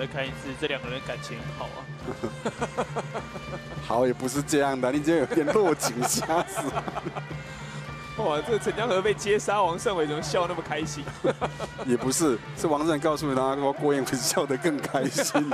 再看一次，这两个人感情很好啊。好也不是这样的，你今天有点落井下石。哇，这陈江河被接杀，王胜伟怎么笑那么开心？也不是，是王胜告诉他，郭彦文笑得更开心。